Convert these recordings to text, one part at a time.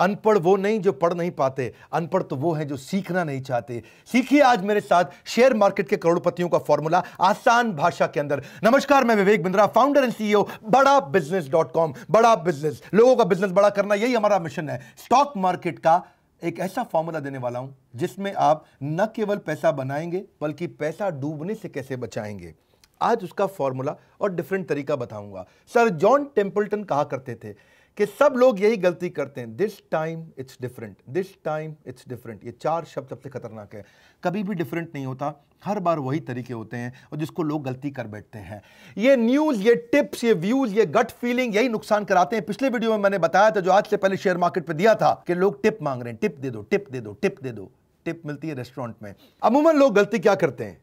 अनपढ़ वो नहीं जो पढ़ नहीं पाते, अनपढ़ तो वो हैं जो सीखना नहीं चाहते। सीखिए आज मेरे साथ शेयर मार्केट के करोड़पतियों का फॉर्मूला आसान भाषा के अंदर। नमस्कार, मैं Vivek Bindra founder and CEO Bada business dot com Bada business लोगों का बिज़नेस बड़ा करना यही हमारा मिशन है। स्टॉक मार्केट का एक ऐसा फॉर्मूला देने वाला हूँ, जिसमें आप न केवल पैसा बनाएँगे, बल्कि पैसा डूबने से कैसे बचाएँगे। आज उसका फॉर्मूला और डिफरेंट तरीका बताऊँगा। सर, जॉन टेम्पल्टन कहा करते थे कि सब लोग यही गलती करते हैं। This time it's different this time it's different ये चार शब्द सबसे खतरनाक है। कभी भी डिफरेंट नहीं होता। हर बार वही तरीके होते हैं और जिसको लोग गलती कर बैठते हैं। ये न्यूज़ ये टिप्स ये व्यूज़ ये गट फीलिंग यही नुकसान कराते हैं। पिछले वीडियो में मैंने बताया था, जो आज से पहले शेयर मार्केट पर दिया था, कि लोग टिप मांग रहे हैं। टिप दे दो टिप दे दो टिप दे दो। टिप मिलती है रेस्टोरेंट में। अमूमन लोग गलती क्या करते हैं?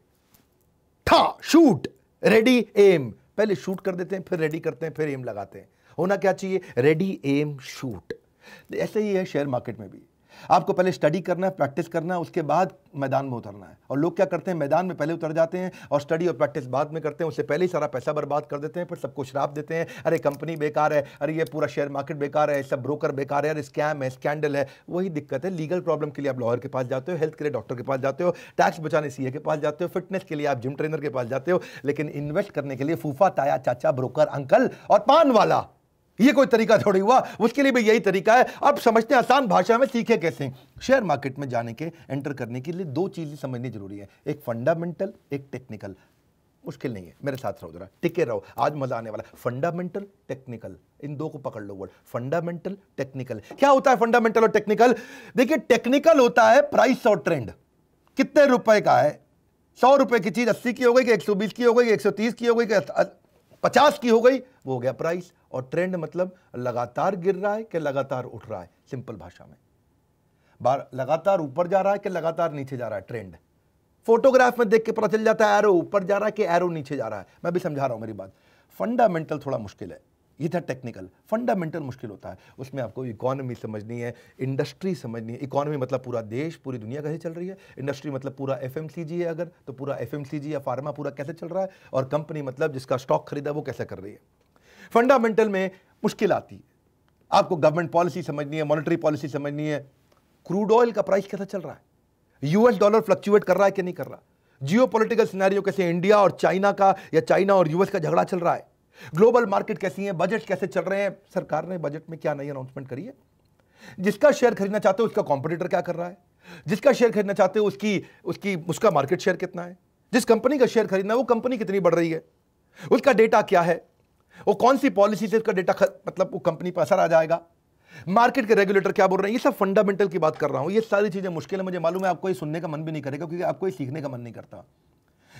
था शूट रेडी एम पहले शूट कर देते हैं, फिर रेडी करते हैं, फिर एम लगाते हैं। होना क्या चाहिए? रेडी एम शूट ऐसे ही है शेयर मार्केट में भी। आपको पहले स्टडी करना है प्रैक्टिस करना है, उसके बाद मैदान में उतरना है। और लोग क्या करते हैं? मैदान में पहले उतर जाते हैं और स्टडी और प्रैक्टिस बाद में करते हैं। उससे पहले ही सारा पैसा बर्बाद कर देते हैं, फिर सबको शराब देते हैं। अरे कंपनी बेकार है, अरे, ये पूरा शेयर मार्केट बेकार है सब ब्रोकर बेकार है, अरे स्कैम है स्कैंडल है। वही दिक्कत है लीगल प्रॉब्लम के लिए आप लॉयर के पास जाते हो हेल्थ के लिए डॉक्टर के पास जाते हो टैक्स बचाने सी के पास जाते हो फिटनेस के लिए आप जिम ट्रेनर के पास जाते हो, लेकिन इन्वेस्ट करने के लिए फूफा, ताया, चाचा ब्रोकर अंकल और पान वाला ये कोई तरीका थोड़ी हुआ, उसके लिए भी यही तरीका है। अब समझते हैं आसान भाषा में सीखे कैसे शेयर मार्केट में जाने के, एंटर करने के लिए दो चीज़ें समझनी ज़रूरी है। एक फंडामेंटल, एक टेक्निकल। मुश्किल नहीं है, मेरे साथ रहो जरा, टिके रहो, आज मज़ा आने वाला फंडामेंटल, टेक्निकल। इन दो को पकड़ लो वर्ड फंडामेंटल, टेक्निकल। क्या होता है फंडामेंटल और टेक्निकल? देखिए, टेक्निकल होता है प्राइस और ट्रेंड कितने रुपए का है? सौ रुपए की चीज़ अस्सी की हो गई कि एक सौ बीस की हो गई कि एक सौ तीस की हो गई कि पचास की हो गई, वो हो गया प्राइस और ट्रेंड मतलब लगातार गिर रहा है कि लगातार उठ रहा है सिंपल भाषा में। बार, लगातार ऊपर जा रहा है कि लगातार नीचे जा रहा है ट्रेंड फोटोग्राफ में देख के पता चल जाता है एरो ऊपर जा रहा है कि एरो नीचे जा रहा है। मैं भी समझा रहा हूँ मेरी बात। फंडामेंटल थोड़ा मुश्किल है। ये था टेक्निकल फंडामेंटल मुश्किल होता है। उसमें आपको इकोनॉमी समझनी है इंडस्ट्री समझनी है। इकोनॉमी मतलब पूरा देश, पूरी दुनिया कैसे चल रही है? इंडस्ट्री मतलब पूरा एफएमसीजी है अगर तो पूरा एफएमसीजी या फार्मा पूरा कैसे चल रहा है? और कंपनी मतलब जिसका स्टॉक खरीदा वो कैसे कर रही है? फंडामेंटल में मुश्किल आती है। आपको गवर्नमेंट पॉलिसी समझनी है, मॉनिटरी पॉलिसी समझनी है। क्रूड ऑयल का प्राइस कैसा चल रहा है? यूएस डॉलर फ्लक्चुएट कर रहा है कि नहीं कर रहा? जियो पोलिटिकल सिनेरियो कैसे इंडिया और चाइना का या चाइना और यूएस का झगड़ा चल रहा है? ग्लोबल मार्केट कैसी है? बजट कैसे चल रहे हैं? सरकार ने बजट में क्या नई अनाउंसमेंट करी है? जिसका शेयर खरीदना चाहते हो, उसका कॉम्पिटिटर क्या कर रहा है? जिसका शेयर खरीदना चाहते हो, उसकी उसकी, उसका मार्केट शेयर कितना है? जिस कंपनी का शेयर खरीदना है, वो कंपनी कितनी बढ़ रही है? उसका डेटा क्या है? वो कौन सी पॉलिसी से उसका डेटा मतलब वो कंपनी पर असर आ जाएगा? मार्केट के रेगुलेटर क्या बोल रहे हैं? ये सब फंडामेंटल की बात कर रहा हूँ। ये सारी चीज़ें मुश्किल है, मुझे मालूम है, आपको ये सुनने का मन भी नहीं करेगा, क्योंकि आपको ये सीखने का मन नहीं करता।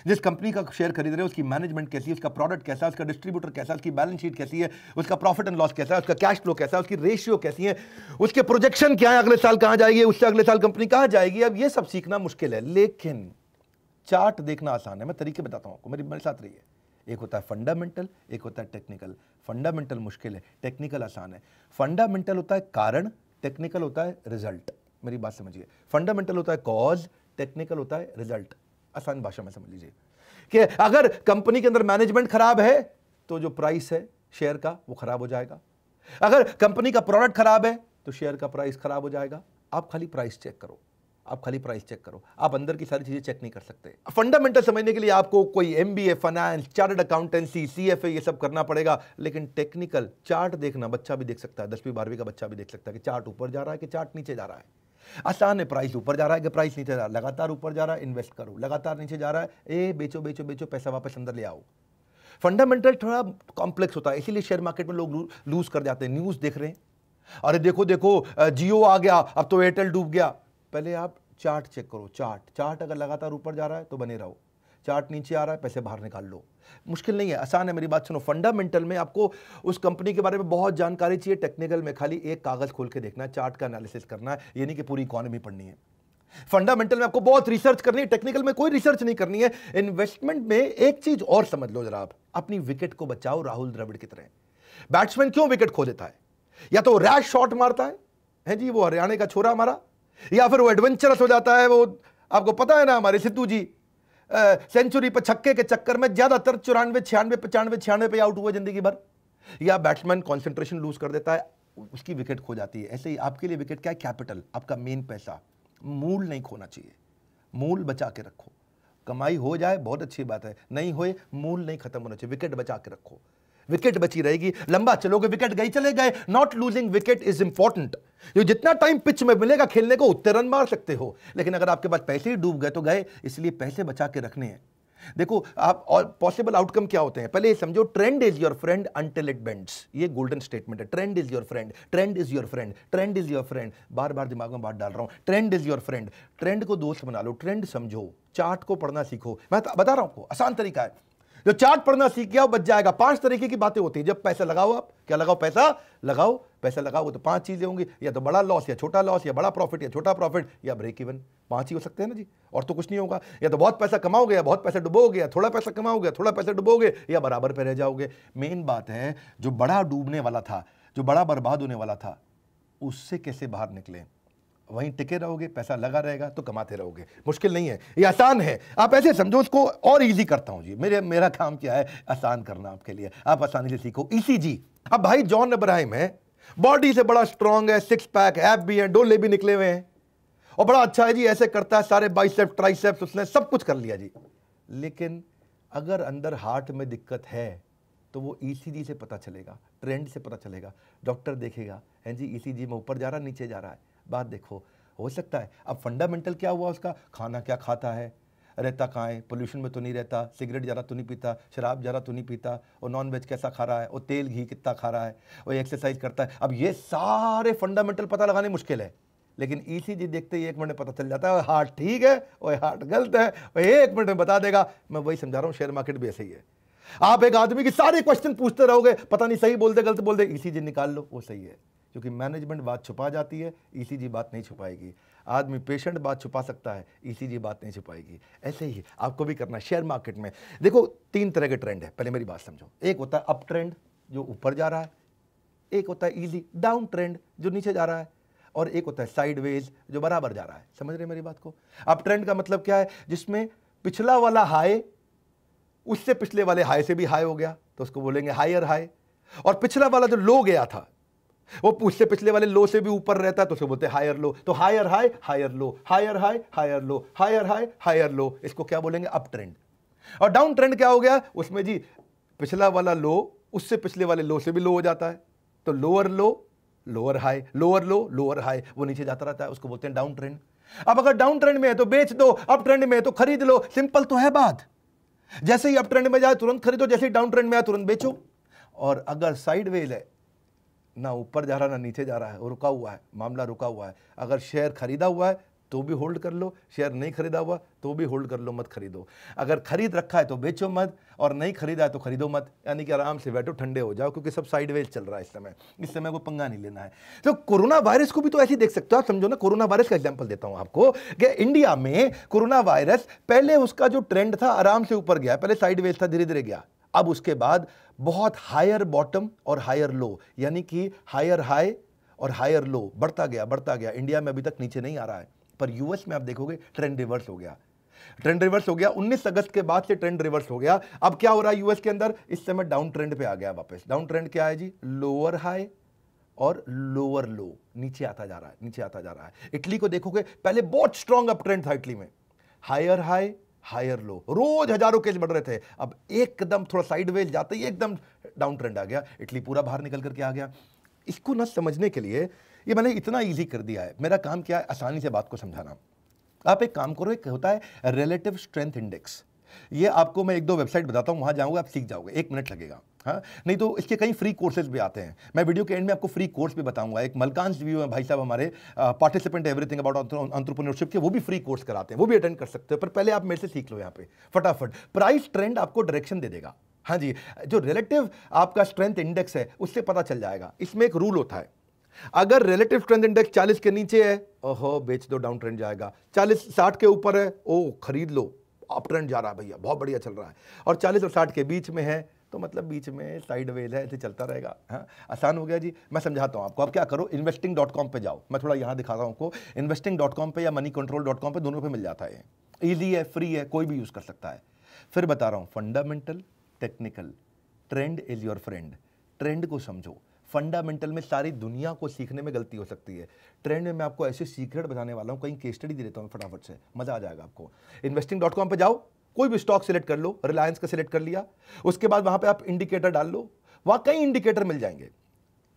जिस कंपनी का शेयर खरीद रहे हैं, उसकी मैनेजमेंट कैसी है, उसका प्रोडक्ट कैसा है, उसका डिस्ट्रीब्यूटर कैसा है, उसकी बैलेंस शीट कैसी है, उसका प्रॉफिट एंड लॉस कैसा है, उसका कैश फ्लो कैसा है, उसकी रेशियो कैसी है, उसके प्रोजेक्शन क्या है, अगले साल कहाँ जाएगी, उससे अगले साल कंपनी कहाँ जाएगी? अब ये सब सीखना मुश्किल है, लेकिन चार्ट देखना आसान है। मैं तरीके बताता हूँ आपको, मेरी मेरे साथ रही है एक होता है फंडामेंटल एक होता है टेक्निकल फंडामेंटल मुश्किल है टेक्निकल आसान है. फंडामेंटल होता है कारण टेक्निकल होता है रिज़ल्ट मेरी बात समझिए. फंडामेंटल होता है कॉज टेक्निकल होता है रिज़ल्ट आसान भाषा में समझ लीजिए. कि अगर कंपनी के अंदर मैनेजमेंट खराब है तो जो प्राइस है शेयर का, वो खराब हो जाएगा. अगर कंपनी का प्रोडक्ट खराब है तो शेयर का प्राइस खराब हो जाएगा. आप खाली प्राइस चेक करो. आप खाली प्राइस चेक करो। आप अंदर की सारी चीज़ें चेक नहीं कर सकते। फंडामेंटल समझने के लिए आपको कोई M B A finance chartered accountancy C F A ये सब करना पड़ेगा, लेकिन टेक्निकल चार्ट देखना, बच्चा भी देख सकता है, दसवीं, बारहवीं का बच्चा भी देख सकता है कि चार्ट ऊपर जा रहा है कि चार्ट नीचे जा रहा है। आसान है प्राइस ऊपर जा रहा है कि प्राइस नीचे जा रहा है। लगातार ऊपर जा रहा है इन्वेस्ट करो। लगातार नीचे जा रहा है, ए, बेचो बेचो बेचो, पैसा वापस अंदर ले आओ। फंडामेंटल थोड़ा कॉम्प्लेक्स होता है, इसीलिए शेयर मार्केट में लोग लूज कर जाते हैं। न्यूज़ देख रहे हैं। अरे देखो देखो जियो आ गया, अब तो एयरटेल डूब गया। पहले आप चार्ट चेक करो, चार्ट। चार्ट अगर लगातार ऊपर जा रहा है तो बने रहो। चार्ट नीचे आ रहा है, पैसे बाहर निकाल लो। मुश्किल नहीं है, आसान है मेरी बात सुनो। फंडामेंटल में आपको उस कंपनी के बारे में बहुत जानकारी चाहिए। टेक्निकल में खाली एक कागज़ खोल के देखना है, चार्ट का एनालिसिस करना है, ये नहीं कि पूरी इकोनॉमी पढ़नी है। फंडामेंटल में आपको बहुत रिसर्च करनी है टेक्निकल में कोई रिसर्च नहीं करनी है। इन्वेस्टमेंट में एक चीज़ और समझ लो जरा आप। अपनी विकेट को बचाओ, राहुल द्रविड़ की तरह। बैट्समैन क्यों विकेट खो देता है? या तो रैश शॉट मारता है? है जी, वो हरियाणा का छोरा हमारा। या फिर वो एडवेंचरस हो जाता है, वो आपको पता है ना हमारे सिद्धू जी सेंचुरी पर छक्के के चक्कर में ज़्यादातर चौरानवे, छियानवे, पचानवे, छियानवे पे आउट हुआ ज़िंदगी भर। या बैट्समैन कॉन्सेंट्रेशन लूज कर देता है, उसकी विकेट खो जाती है। ऐसे ही आपके लिए विकेट क्या है? कैपिटल आपका मेन पैसा। मूल नहीं खोना चाहिए। मूल बचा के रखो। कमाई हो जाए, बहुत अच्छी बात है। नहीं होए, मूल नहीं खत्म होना चाहिए। विकेट बचा के रखो। विकेट बची रहेगी। लंबा चलोगे विकेट गई चले गए। Not losing wicket is important जो जितना टाइम पिच में मिलेगा खेलने को, उतने रन मार सकते हो। लेकिन अगर आपके पास पैसे ही डूब गए तो गए, इसलिए पैसे बचा के रखने हैं। देखो, आप और पॉसिबल आउटकम क्या होते हैं? पहले समझो trend is your friend until it bends ये गोल्डन स्टेटमेंट है। Trend is your friend trend is your friend trend is your friend बार बार दिमाग में बात डाल रहा हूँ। Trend is your friend trend को दोस्त बना लो ट्रेंड समझो। चार्ट को पढ़ना सीखो। मैं बता रहा हूँ आसान तरीका है। जो चार्ट पढ़ना सीख गया, वो बच जाएगा। पाँच तरीके की बातें होती है। जब पैसा लगाओ आप, क्या लगाओ? पैसा लगाओ। पैसा लगाओ तो पाँच चीज़ें होंगी। या तो बड़ा लॉस या छोटा लॉस या बड़ा प्रॉफिट या छोटा प्रॉफिट या ब्रेक इवन पाँच ही हो सकते हैं ना जी। और तो कुछ नहीं होगा। या तो बहुत पैसा कमाओगे, या बहुत पैसा डुबोगे, या थोड़ा पैसा कमाओगे थोड़ा पैसा डुबोगे, या बराबर पे रह जाओगे। मेन बात है, जो बड़ा डूबने वाला था, जो बड़ा बर्बाद होने वाला था, उससे कैसे बाहर निकले? वहीं टिके रहोगे, पैसा लगा रहेगा तो कमाते रहोगे। मुश्किल नहीं है, ये आसान है। आप ऐसे समझो, उसको और इजी करता हूँ जी। मेरे, मेरा काम क्या है? आसान करना आपके लिए। आप आसानी से सीखो। इसी जी अब भाई, जॉन अब्राहिम है। बॉडी से बड़ा स्ट्रांग है सिक्स पैक ऐप भी है, डोले भी निकले हुए हैं। और बड़ा अच्छा है जी, ऐसे करता है, सारे बाइसेप ट्राइसेप्स उसने सब कुछ कर लिया जी। लेकिन अगर अंदर हार्ट में दिक्कत है तो वो ईसीजी से पता चलेगा ट्रेंड से पता चलेगा। डॉक्टर देखेगा, हैं जी ईसीजी में ऊपर जा रहा नीचे जा रहा है। बात देखो, हो सकता है। अब फंडामेंटल क्या हुआ उसका? खाना क्या खाता है? रहता कहाँ है? पोल्यूशन में तो नहीं रहता सिगरेट ज़्यादा तो नहीं पीता, शराब ज़्यादा तो नहीं पीता, और नॉन वेज कैसा खा रहा है? और तेल घी कितना खा रहा है? और एक्सरसाइज करता है। अब ये सारे फंडामेंटल पता लगाने मुश्किल है। लेकिन ईसीजी देखते ही एक मिनट में पता चल जाता है हार्ट ठीक है और हार्ट गलत है और एक मिनट में बता देगा। मैं वही समझा रहा हूँ शेयर मार्केट भी ऐसे ही है। आप एक आदमी की सारे क्वेश्चन पूछते रहोगे, पता नहीं सही बोलते, गलत बोल बोलते ईसीजी निकाल लो, वो सही है। क्योंकि मैनेजमेंट बात छुपा जाती है ईसीजी बात नहीं छुपाएगी। आदमी पेशेंट बात छुपा सकता है ईसीजी बात नहीं छुपाएगी। ऐसे ही आपको भी करना शेयर मार्केट में। देखो, तीन तरह के ट्रेंड है, पहले मेरी बात समझो। एक होता है अप ट्रेंड जो ऊपर जा रहा है। एक होता है इजी डाउन ट्रेंड जो नीचे जा रहा है। और एक होता है साइड वेज जो बराबर जा रहा है। समझ रहे मेरी बात को? अप ट्रेंड का मतलब क्या है? जिसमें पिछला वाला हाई उससे पिछले वाले हाई से भी हाई हो गया तो उसको बोलेंगे हायर हाई और पिछला वाला जो लो गया था वो उससे पिछले वाले लो से भी ऊपर रहता है तो उसे बोलते हैं हायर लो तो higher high higher low higher high higher low higher high higher low इसको क्या बोलेंगे? अप ट्रेंड और डाउन ट्रेंड क्या हो गया? उसमें जी, पिछला वाला लो उससे पिछले वाले लो से भी लो हो जाता है। तो lower low lower high lower low lower high वो नीचे जाता रहता है, उसको बोलते हैं डाउन ट्रेंड अब अगर डाउन ट्रेंड में है तो बेच दो। अप ट्रेंड में है तो खरीद लो। सिंपल तो है बात। जैसे ही अप ट्रेंड में जाए, तुरंत खरीदो। जैसे ही डाउन ट्रेंड में आए, तुरंत बेचो। और अगर साइड वेज है ना ऊपर जा रहा, ना नीचे जा रहा है रुका हुआ है, मामला रुका हुआ है। अगर शेयर खरीदा हुआ है तो भी होल्ड कर लो, शेयर नहीं खरीदा हुआ तो भी होल्ड कर लो, मत खरीदो। अगर खरीद रखा है तो बेचो मत, और नहीं खरीदा है तो खरीदो मत, यानी कि आराम से बैठो, ठंडे हो जाओ, क्योंकि सब साइड वेज चल रहा है इस समय। इस समय को पंगा नहीं लेना है। तो कोरोना वायरस को भी तो ऐसे देख सकते हो आप, समझो ना, कोरोना वायरस का एग्ज़ाम्पल देता हूँ आपको, कि इंडिया में कोरोना वायरस, पहले उसका जो ट्रेंड था, आराम से ऊपर गया, पहले साइड वेज था धीरे धीरे गया। अब उसके बाद बहुत हायर बॉटम और हायर लो यानी कि हायर हाई और हायर लो बढ़ता गया बढ़ता गया। इंडिया में अभी तक नीचे नहीं आ रहा है, पर यूएस में आप देखोगे ट्रेंड रिवर्स हो गया। ट्रेंड रिवर्स हो गया 19 अगस्त के बाद से ट्रेंड रिवर्स हो गया। अब क्या हो रहा है यूएस के अंदर? इस समय डाउन ट्रेंड पे आ गया वापस। डाउन ट्रेंड क्या है जी? लोअर हाई और लोअर लो नीचे आता जा रहा है, नीचे आता जा रहा है। इटली को देखोगे, पहले बहुत स्ट्रॉन्ग अप ट्रेंड था इटली में। Higher high higher low. रोज हज़ारों केस बढ़ रहे थे। अब एकदम थोड़ा साइड वेज जाते ही एकदम डाउन ट्रेंड आ गया। इटली पूरा बाहर निकल करके आ गया। इसको ना समझने के लिए ये मैंने इतना ईजी कर दिया है। मेरा काम क्या है? आसानी से बात को समझाना। आप एक काम करो, एक होता है रिलेटिव स्ट्रेंथ इंडेक्स ये आपको मैं एक दो वेबसाइट बताता हूँ, वहाँ जाऊँगा, आप सीख जाओगे। एक मिनट लगेगा। हाँ नहीं तो इसके कई फ्री कोर्सेज भी आते हैं। मैं वीडियो के एंड में आपको फ्री कोर्स भी बताऊँगा। एक मलकान व्यू है, भाई साहब हमारे पार्टिसिपेंट एवरीथिंग अबाउट अंतरप्रनरशिप के, वो भी फ्री कोर्स कराते हैं। वो भी अटेंड कर सकते हो, पर पहले आप मेरे से सीख लो यहाँ पे, फटाफट। प्राइस ट्रेंड आपको डायरेक्शन दे देगा। हाँ जी, जो रिलेटिव आपका स्ट्रेंथ इंडेक्स है, उससे पता चल जाएगा। इसमें एक रूल होता है, अगर रिलेटिव स्ट्रेंथ इंडेक्स 40 के नीचे है, ओहो, बेच दो डाउन ट्रेंड जाएगा। 40 60 के ऊपर है, ओ, खरीद लो। अप ट्रेंड जा रहा है भैया, बहुत बढ़िया चल रहा है। और 40 और 60 के बीच में है तो मतलब बीच में साइड वेज है, ऐसे चलता रहेगा हाँ। आसान हो गया जी, मैं समझाता हूँ आपको। आप क्या करो इन्वेस्टिंग डॉट कॉम पर जाओ। मैं थोड़ा यहाँ दिखा रहा हूँ आपको। इन्वेस्टिंग डॉट कॉम पर या मनी कंट्रोल डॉट कॉम पर दोनों पर मिल जाता है। ईजी है फ्री है, कोई भी यूज़ कर सकता है। फिर बता रहा हूँ fundamental technical trend is your friend trend को समझो। फंडामेंटल में सारी दुनिया को सीखने में गलती हो सकती है। ट्रेंड में मैं आपको ऐसे सीक्रेट बताने वाला हूँ, कहीं केस स्टडी दे देता हूँ फटाफट से। मज़ा आ जाएगा आपको। इन्वेस्टिंग डॉट कॉम पर जाओ। कोई भी स्टॉक सिलेक्ट कर लो रिलायंस का सिलेक्ट कर लिया, उसके बाद वहाँ पे आप इंडिकेटर डाल लो, वहाँ कई इंडिकेटर मिल जाएँगे।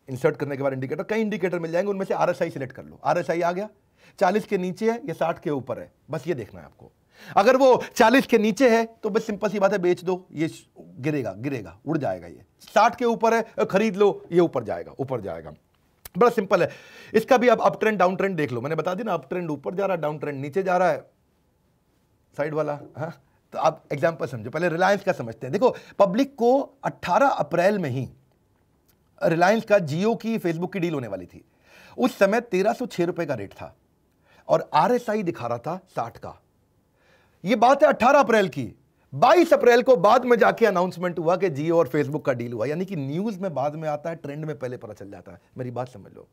इंसर्ट करने के बाद इंडिकेटर कई इंडिकेटर मिल जाएँगे, उनमें से आर सिलेक्ट कर लो। आर आ गया, चालीस के नीचे है, या साठ के ऊपर है। बस ये देखना है आपको। अगर वो चालीस के नीचे है तो बस सिंपल सी बात है, बेच दो, ये गिरेगा गिरेगा, उड़ जाएगा ये। साठ के ऊपर है खरीद लो, ये ऊपर जाएगा ऊपर जाएगा। बड़ा सिंपल है। इसका भी आप अप ट्रेंड डाउन ट्रेंड देख लो। मैंने बता दी ना अप ट्रेंड ऊपर जा रहा है डाउन ट्रेंड नीचे जा रहा है। साइड वाला हाँ? तो आप एग्ज़ाम्पल समझो, पहले रिलायंस का समझते हैं। देखो पब्लिक को 18 अप्रैल में ही रिलायंस का जियो की फेसबुक की डील होने वाली थी। उस समय तेरह सौ रुपए का रेट था और आरएसआई दिखा रहा था साठ का। यह बात है अट्ठारह अप्रैल की। 22 अप्रैल को बाद में जाके अनाउंसमेंट हुआ कि जियो और फेसबुक का डील हुआ। यानी कि न्यूज़ में बाद में आता है ट्रेंड में पहले पता चल जाता है। मेरी बात समझ लो।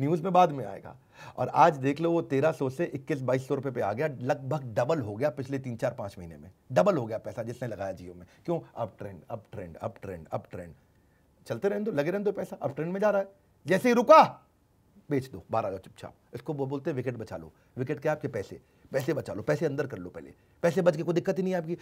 न्यूज़ में बाद में आएगा। और आज देख लो वो तेरह सौ से इक्कीस, बाईस सौ रुपये पे आ गया, लगभग डबल हो गया पिछले तीन, चार, पाँच महीने में। डबल हो गया पैसा जिसने लगाया जियो में। क्यों? अब ट्रेंड अब ट्रेंड अब ट्रेंड अब ट्रेंड चलते रहने दो, लगे रहने दो पैसा, अब ट्रेंड में जा रहा है। जैसे ही रुका, बेच दो, बारह चुपचाप इसको वो बोलते हैं, विकेट बचा लो। विकेट के आपके पैसे। पैसे बचा लो, पैसे अंदर कर लो पहले। पैसे बच के कोई दिक्कत ही नहीं आपकी।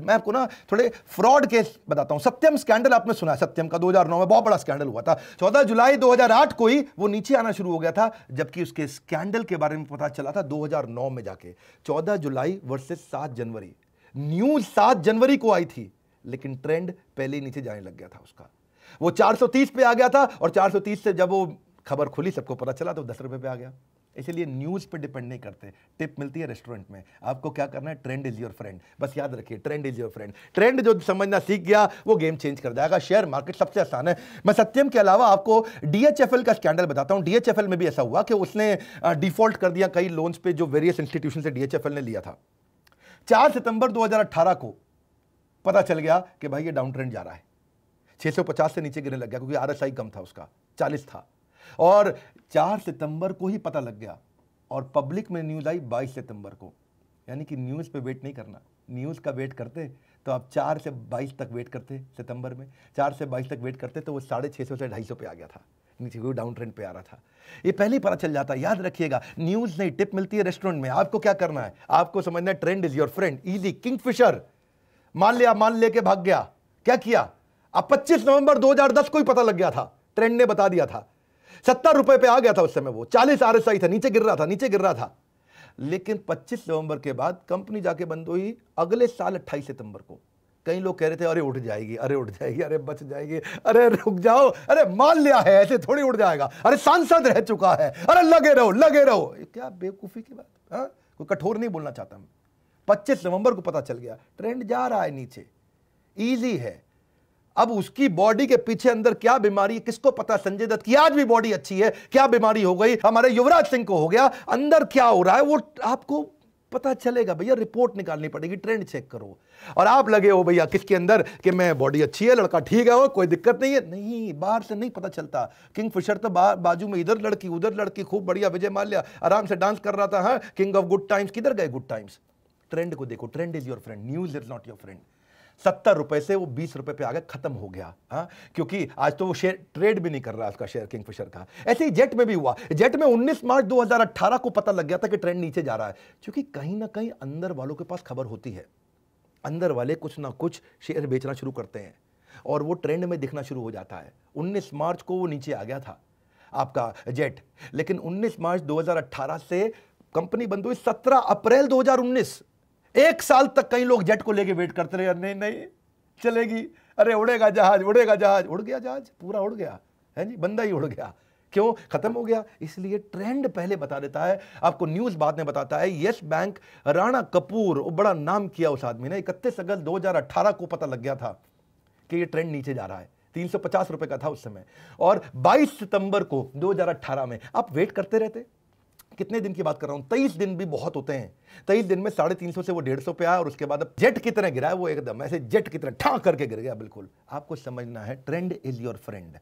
मैं आपको ना थोड़े फ्रॉड केस बताता हूँ। सत्यम स्कैंडल आपने सुना सत्यम का 2009 में बहुत बड़ा स्कैंडल हुआ था। 14 जुलाई 2008 को ही वो नीचे आना शुरू हो गया था, जबकि उसके स्कैंडल के बारे में पता चला था 2009 में जाके। 14 जुलाई वर्सेस 7 जनवरी। न्यूज़ 7 जनवरी को आई थी, लेकिन ट्रेंड पहले नीचे जाने लग गया था उसका। वो 430 पे आ गया था, और 430 से जब वो खबर खुली, सबको पता चला तो दस रुपए पे आ गया। इसीलिए न्यूज़ पे डिपेंड नहीं करते। टिप मिलती है रेस्टोरेंट में। आपको क्या करना है? ट्रेंड इज़ योर फ्रेंड बस याद रखिए trend is your friend trend जो समझना सीख गया, वो गेम चेंज कर जाएगा। शेयर मार्केट सबसे आसान है। मैं सत्यम के अलावा आपको डीएचएफएल का स्कैंडल बताता हूँ। डीएचएफएल में भी ऐसा हुआ कि उसने डिफ़ॉल्ट कर दिया कई लोन्स पे जो वेरियस इंस्टीट्यूशन से डीएचएफएल ने लिया था। चार सितंबर 2018 को पता चल गया कि भाई ये डाउन ट्रेंड जा रहा है। 650 से नीचे गिरने लग गया, क्योंकि आरएसआई कम था उसका। 40 था। और चार सितंबर को ही पता लग गया और पब्लिक में न्यूज़ आई बाईस सितंबर को। यानी कि न्यूज़ पे वेट नहीं करना। न्यूज़ का वेट करते तो आप चार से बाईस तक वेट करते सितंबर में। चार से बाईस तक वेट करते तो वो साढ़े छः सौ से ढाई सौ पे आ गया था। नीचे कोई डाउन ट्रेंड पे आ रहा था। ये पहले ही पता चल जाता। याद रखिएगा, न्यूज़ नहीं, टिप मिलती है रेस्टोरेंट में। आपको क्या करना है? आपको समझना है trend is your friend easy Kingfisher मान लिया, मान लेके भाग गया। क्या किया? अब 25 नवंबर 2010 को ही पता लग गया था। ट्रेंड ने बता दिया था। सत्तर रुपए पे आ गया था उस समय वो। चालीस आर था, नीचे गिर रहा था, नीचे गिर रहा था। लेकिन 25 नवंबर के बाद कंपनी जाके बंद हुई अगले साल 28 सितंबर को। कई लोग कह रहे थे, अरे, उठ जाएगी, अरे, उठ जाएगी, अरे, बच जाएगी, अरे, रुक जाओ, अरे, मान लिया है, ऐसे थोड़ी उठ जाएगा। अरे, सांसद रह चुका है, अरे, लगे रहो लगे रहो। क्या बेवकूफ़ी की बात, हा? कोई कठोर नहीं बोलना चाहता मैं। पच्चीस नवंबर को पता चल गया, ट्रेंड जा रहा है नीचे। ईजी है। अब उसकी बॉडी के पीछे अंदर क्या बीमारी है किसको पता संजय दत्त की आज भी बॉडी अच्छी है क्या बीमारी हो गई? हमारे युवराज सिंह को हो गया अंदर क्या हो रहा है वो आपको पता चलेगा भैया रिपोर्ट निकालनी पड़ेगी ट्रेंड चेक करो। और आप लगे हो भैया किसके अंदर कि मैं बॉडी अच्छी है लड़का ठीक है वो कोई दिक्कत नहीं है? नहीं बाहर से नहीं पता चलता। किंग फिशर तो बा, बाजू में इधर लड़की उधर लड़की खूब बढ़िया विजय माल्या आराम से डांस कर रहा था हाँ किंग ऑफ़ गुड टाइम्स किधर गए गुड टाइम्स? ट्रेंड को देखो trend is your friend news is not your friend. सत्तर रुपए से वो बीस रुपए पे आगे खत्म हो गया, हा? क्योंकि आज तो वो शेयर ट्रेड भी नहीं कर रहा उसका शेयर किंगफिशर का। ऐसे ही जेट में भी हुआ। जेट में 19 मार्च 2018 को पता लग गया था कि ट्रेंड नीचे जा रहा है, क्योंकि कहीं ना कहीं अंदर वालों के पास खबर होती है। अंदर वाले कुछ ना कुछ शेयर बेचना शुरू करते हैं, और वो ट्रेंड में दिखना शुरू हो जाता है। 19 मार्च को वो नीचे आ गया था, आपका जेट लेकिन 19 मार्च 2018 से कंपनी बंद हुई 17 अप्रैल 2019 एक साल तक कई लोग जेट को लेके वेट करते रहे, नहीं नहीं, चलेगी। अरे, उड़ेगा जहाज़ उड़ेगा जहाज़। उड़ गया जहाज़, पूरा उड़ गया। है जी? बंदा ही उड़ गया। क्यों? खत्म हो गया। इसलिए ट्रेंड पहले बता देता है। आपको न्यूज़ बाद में बताता है। यस बैंक, राणा कपूर बड़ा नाम किया उस आदमी ने। इकतीस अगस्त 2018 को पता लग गया था कि ये ट्रेंड नीचे जा रहा है। तीन सौ पचास रुपए का था उस समय। और 22 सितंबर को 2018 में आप वेट करते रहते। कितने दिन की बात कर रहा हूँ? तेईस दिन भी बहुत होते हैं। तेईस दिन में साढ़े तीन सौ से वो डेढ़ सौ पे आया और उसके बाद अब जेट की तरह गिरा है, वो एकदम ऐसे जेट की तरह ठा करके गिर गया, बिल्कुल। आपको समझना है, ट्रेंड इज़ योर फ्रेंड।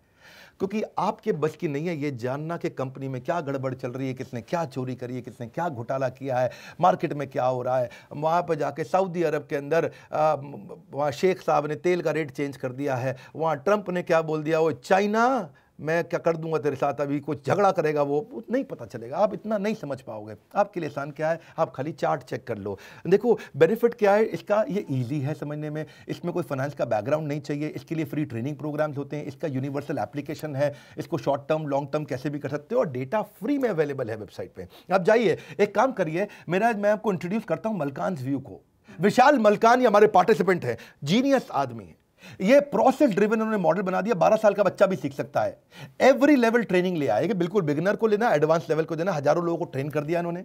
क्योंकि आपके बस की नहीं है ये जानना कि कंपनी में क्या गड़बड़ चल रही है किसने क्या चोरी करी है किसने क्या घोटाला किया है, मार्केट में क्या हो रहा है। वहाँ पर जाके सऊदी अरब के अंदर वहाँ शेख साहब ने तेल का रेट चेंज कर दिया है। वहाँ ट्रंप ने क्या बोल दिया? वो चाइना मैं क्या कर दूँगा तेरे साथ? अभी कोई झगड़ा करेगा वो? नहीं पता चलेगा। आप इतना नहीं समझ पाओगे। आपके लिए आसान क्या है? आप खाली चार्ट चेक कर लो। देखो बेनिफिट क्या है? इसका ये ईजी है समझने में। इसमें कोई फाइनेंस का बैकग्राउंड नहीं चाहिए। इसके लिए फ्री ट्रेनिंग प्रोग्राम्स होते हैं। इसका यूनिवर्सल एप्लीकेशन है। इसको शॉर्ट टर्म लॉन्ग टर्म कैसे भी कर सकते हो? और डेटा फ्री में अवेलेबल है वेबसाइट पर आप जाइए। एक काम करिए। मेरा मैं आपको इंट्रोड्यूस करता हूँ मलकान व्यू को। विशाल मलकान ये हमारे पार्टिसिपेंट है। जीनियस आदमी है। ये प्रोसेस ड्रिवन उन्होंने मॉडल बना दिया 12 साल का बच्चा भी सीख सकता है। एवरी लेवल ट्रेनिंग ले आए बिल्कुल बिगनर को लेना एडवांस लेवल को देना, हज़ारों लोगों को ट्रेन कर दिया इन्होंने।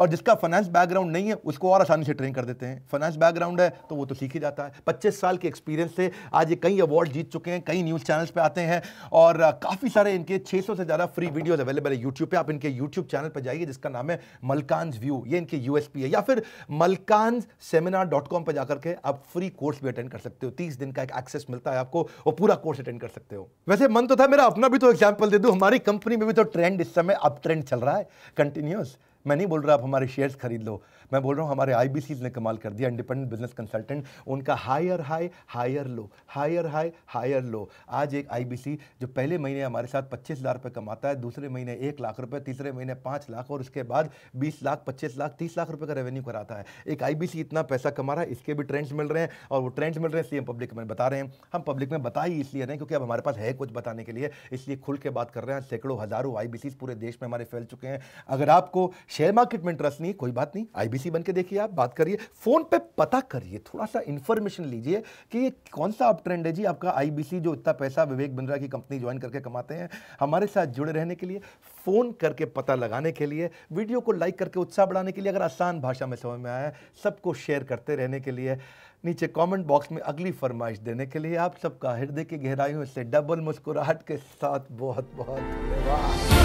और जिसका फाइनेंस बैकग्राउंड नहीं है, उसको और आसानी से ट्रेन कर देते हैं। फाइनेंस बैकग्राउंड है तो वो तो सीख ही जाता है। पच्चीस साल के एक्सपीरियंस से आज ये कई अवार्ड जीत चुके हैं, कई न्यूज़ चैनल्स पर आते हैं और काफ़ी सारे इनके 600 से ज़्यादा फ्री वीडियोज़ अवेलेबल है यूट्यूब पर आप इनके यूट्यूब चैनल पर जाइए, जिसका नाम है मलकान व्यू ये इनके यूएसपी है। या फिर मलकान सेमिनार डॉट कॉम पर जाकर के आप फ्री कोर्स भी अटेंड कर सकते हो। तीस दिन का एक एक्सेस मिलता है आपको और पूरा कोर्स अटेंड कर सकते हो। वैसे मन तो था मेरा अपना भी तो एग्ज़ाम्पल दे दू। हमारी कंपनी में भी तो ट्रेंड इस समय अप ट्रेंड चल रहा है। कंटिन्यूस मैं नहीं बोल रहा आप हमारे शेयर्स खरीद लो। मैं बोल रहा हूँ हमारे आई ने कमाल कर दिया इंडिपेंडेंट बिज़नेस कंसल्टेंट उनका higher high higher low higher high higher low आज एक आईबीसी जो पहले महीने हमारे साथ पच्चीस हज़ार रुपये कमाता है, दूसरे महीने एक लाख रुपये तीसरे महीने पाँच लाख और उसके बाद बीस लाख, पच्चीस लाख, तीस लाख रुपये का रेवेन्यू कराता है। एक आईबीसी इतना पैसा कमा रहा है, इसके भी ट्रेंड्स मिल रहे हैं और वो ट्रेंड्स मिल रहे हैं इसलिए हम पब्लिक में बता रहे हैं। हम पब्लिक में बता ही इसलिए नहीं क्योंकि अब हमारे पास है कुछ बताने के लिए, इसलिए खुल के बात कर रहे हैं। सैकड़ों, हज़ारों आई पूरे देश में हमारे फैल चुके हैं। अगर आपको शेयर मार्केट में इंटरेस्ट नहीं है, कोई बात नहीं। आईबीसी बन के देखिए आप, बात करिए। फ़ोन पे पता करिए थोड़ा सा इंफॉर्मेशन लीजिए कि ये कौन सा अप ट्रेंड है जी आपका आईबीसी जो इतना पैसा विवेक बिंद्रा की कंपनी ज्वाइन करके कमाते हैं, हमारे साथ जुड़े रहने के लिए, फ़ोन करके पता लगाने के लिए वीडियो को लाइक करके उत्साह बढ़ाने के लिए अगर आसान भाषा में समझ में आया सबको शेयर करते रहने के लिए, नीचे कमेंट बॉक्स में अगली फरमाइश देने के लिए आप सबका हृदय की गहराइयों से डबल मुस्कुराहट के साथ बहुत बहुत धन्यवाद।